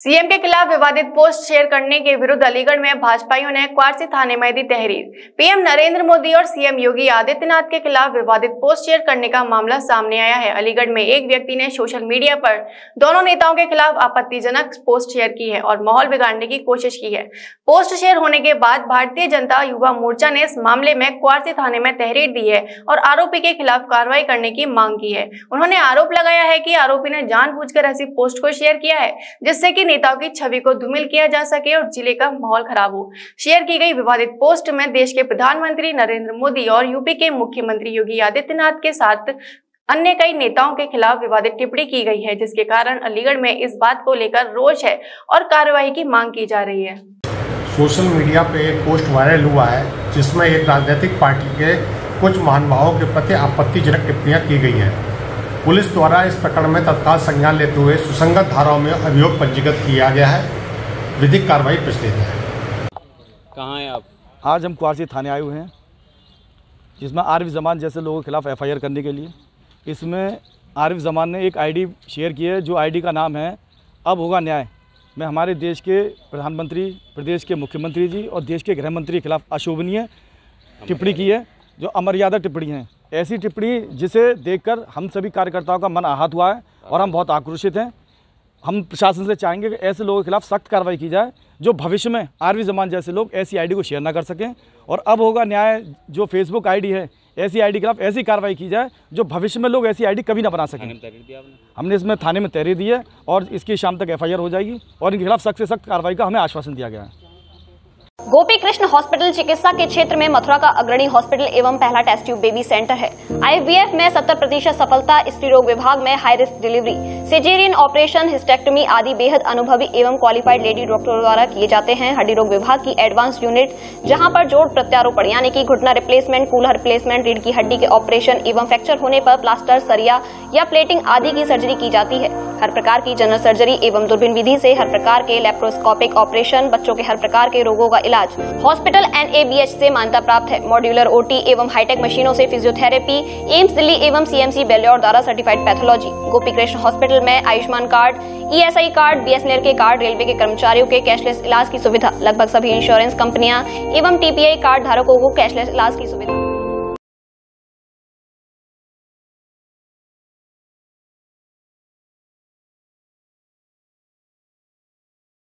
CM के खिलाफ विवादित पोस्ट शेयर करने के विरुद्ध अलीगढ़ में भाजपाइयों ने क्वारसी थाने में दी तहरीर। पीएम नरेंद्र मोदी और सीएम योगी आदित्यनाथ के खिलाफ विवादित पोस्ट शेयर करने का मामला सामने आया है। अलीगढ़ में एक व्यक्ति ने सोशल मीडिया पर दोनों नेताओं के खिलाफ आपत्तिजनक पोस्ट शेयर की है और माहौल बिगाड़ने की कोशिश की है। पोस्ट शेयर होने के बाद भारतीय जनता युवा मोर्चा ने इस मामले में क्वारसी थाने में तहरीर दी है और आरोपी के खिलाफ कार्रवाई करने की मांग की है। उन्होंने आरोप लगाया है की आरोपी ने जान ऐसी पोस्ट को शेयर किया है, जिससे की नेताओं की छवि को धूमिल किया जा सके और ज़िले का माहौल खराब हो। शेयर की गई विवादित पोस्ट में देश के प्रधानमंत्री नरेंद्र मोदी और यूपी के मुख्यमंत्री योगी आदित्यनाथ के साथ अन्य कई नेताओं के खिलाफ विवादित टिप्पणी की गई है, जिसके कारण अलीगढ़ में इस बात को लेकर रोष है और कार्रवाई की मांग की जा रही है। सोशल मीडिया पे एक पोस्ट वायरल हुआ है, जिसमें एक राजनीतिक पार्टी के कुछ महानुभावों के प्रति आपत्तिजनक टिप्पणियाँ की गई है। पुलिस द्वारा इस प्रकरण में तत्काल संज्ञान लेते हुए सुसंगत धाराओं में अभियोग पंजीकृत किया गया है। विधिक कार्रवाई प्रचलित है। कहाँ हैं आप? आज हम कुआरसी थाने आए हुए हैं जिसमें आरिफ जमान जैसे लोगों के खिलाफ एफआईआर करने के लिए। इसमें आरिफ जमान ने एक आईडी शेयर की है जो आईडी का नाम है अब होगा न्याय। में हमारे देश के प्रधानमंत्री प्रदेश के मुख्यमंत्री जी और देश के गृह मंत्री के खिलाफ अशोभनीय टिप्पणी की है। जो अमर्यादा टिप्पणी है। ऐसी टिप्पणी जिसे देखकर हम सभी कार्यकर्ताओं का मन आहत हुआ है और हम बहुत आक्रोशित हैं। हम प्रशासन से चाहेंगे कि ऐसे लोगों के खिलाफ सख्त कार्रवाई की जाए जो भविष्य में आरवी जमान जैसे लोग ऐसी आईडी को शेयर ना कर सकें। और अब होगा न्याय जो फेसबुक आईडी है ऐसी आईडी के खिलाफ ऐसी कार्रवाई की जाए जो भविष्य में लोग ऐसी आईडी कभी ना बना सकें। हमने इसमें थाने में तहरीर दी है और इसकी शाम तक एफआईआर हो जाएगी और इनके खिलाफ सख्त से सख्त कार्रवाई का हमें आश्वासन दिया गया है। गोपी कृष्ण हॉस्पिटल चिकित्सा के क्षेत्र में मथुरा का अग्रणी हॉस्पिटल एवं पहला टेस्ट ट्यूब बेबी सेंटर है। आईवीएफ में 70 प्रतिशत सफलता, स्त्री रोग विभाग में high risk delivery caesarean operation hysterectomy आदि बेहद अनुभवी एवं क्वालिफाइड लेडी डॉक्टरों द्वारा किए जाते हैं। हड्डी रोग विभाग की एडवांस यूनिट जहाँ पर जोड़ प्रत्यारोपण, यानी कि घुटना रिप्लेसमेंट कूलर रिप्लेसमेंट रीढ़ की हड्डी के ऑपरेशन एवं फ्रैक्चर होने पर प्लास्टर सरिया या प्लेटिंग आदि की सर्जरी की जाती है। हर प्रकार की जनरल सर्जरी एवं दूरबीन विधि से हर प्रकार के लेप्रोस्कोपिक ऑपरेशन बच्चों के हर प्रकार के रोगों का इलाज। हॉस्पिटल एनएबीएच से मान्यता प्राप्त है। मॉड्यूलर ओटी एवं हाईटेक मशीनों से फिजियोथेरेपी, एम्स, दिल्ली एवं सीएमसी बेल्योर द्वारा certified pathology. Gopi Krishna hospital में Ayushman card, ESI card, BSNL के कार्ड, रेलवे के कर्मचारियों के कैशलेस इलाज की सुविधा। लगभग सभी इंश्योरेंस कंपनियाँ एवं टीपीआई कार्ड धारकों को कैशलेस इलाज की सुविधा।